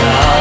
stars.